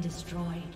Destroyed.